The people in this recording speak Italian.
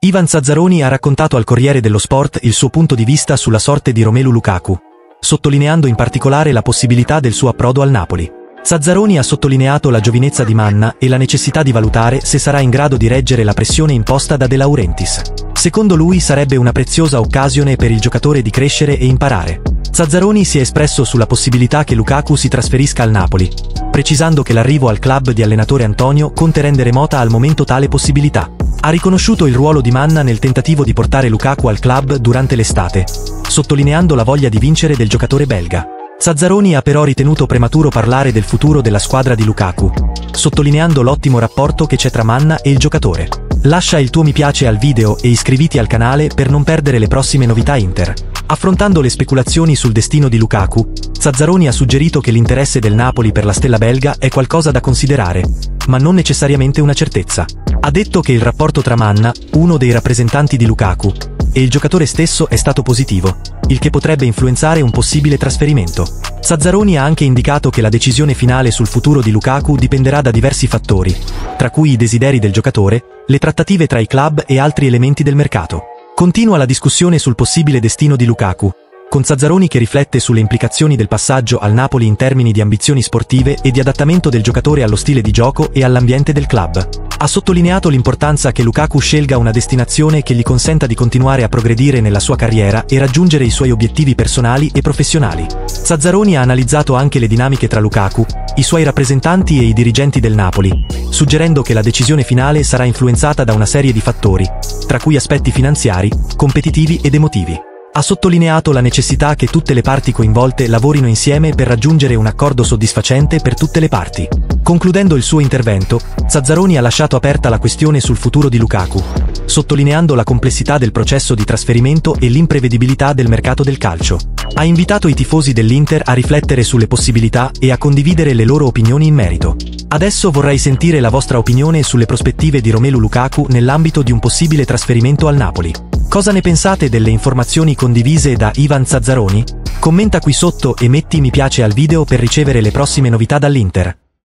Ivan Zazzaroni ha raccontato al Corriere dello Sport il suo punto di vista sulla sorte di Romelu Lukaku, sottolineando in particolare la possibilità del suo approdo al Napoli. Zazzaroni ha sottolineato la giovinezza di Manna e la necessità di valutare se sarà in grado di reggere la pressione imposta da De Laurentiis. Secondo lui sarebbe una preziosa occasione per il giocatore di crescere e imparare. Zazzaroni si è espresso sulla possibilità che Lukaku si trasferisca al Napoli, precisando che l'arrivo al club di allenatore Antonio Conte rende remota al momento tale possibilità. Ha riconosciuto il ruolo di Manna nel tentativo di portare Lukaku al club durante l'estate, sottolineando la voglia di vincere del giocatore belga. Zazzaroni ha però ritenuto prematuro parlare del futuro della squadra di Lukaku, sottolineando l'ottimo rapporto che c'è tra Manna e il giocatore. Lascia il tuo mi piace al video e iscriviti al canale per non perdere le prossime novità Inter. Affrontando le speculazioni sul destino di Lukaku, Zazzaroni ha suggerito che l'interesse del Napoli per la stella belga è qualcosa da considerare, ma non necessariamente una certezza. Ha detto che il rapporto tra Manna, uno dei rappresentanti di Lukaku, e il giocatore stesso è stato positivo, il che potrebbe influenzare un possibile trasferimento. Zazzaroni ha anche indicato che la decisione finale sul futuro di Lukaku dipenderà da diversi fattori, tra cui i desideri del giocatore, le trattative tra i club e altri elementi del mercato. Continua la discussione sul possibile destino di Lukaku, con Zazzaroni che riflette sulle implicazioni del passaggio al Napoli in termini di ambizioni sportive e di adattamento del giocatore allo stile di gioco e all'ambiente del club. Ha sottolineato l'importanza che Lukaku scelga una destinazione che gli consenta di continuare a progredire nella sua carriera e raggiungere i suoi obiettivi personali e professionali. Zazzaroni ha analizzato anche le dinamiche tra Lukaku, i suoi rappresentanti e i dirigenti del Napoli, suggerendo che la decisione finale sarà influenzata da una serie di fattori, tra cui aspetti finanziari, competitivi ed emotivi. Ha sottolineato la necessità che tutte le parti coinvolte lavorino insieme per raggiungere un accordo soddisfacente per tutte le parti. Concludendo il suo intervento, Zazzaroni ha lasciato aperta la questione sul futuro di Lukaku, sottolineando la complessità del processo di trasferimento e l'imprevedibilità del mercato del calcio. Ha invitato i tifosi dell'Inter a riflettere sulle possibilità e a condividere le loro opinioni in merito. Adesso vorrei sentire la vostra opinione sulle prospettive di Romelu Lukaku nell'ambito di un possibile trasferimento al Napoli. Cosa ne pensate delle informazioni condivise da Ivan Zazzaroni? Commenta qui sotto e metti mi piace al video per ricevere le prossime novità dall'Inter.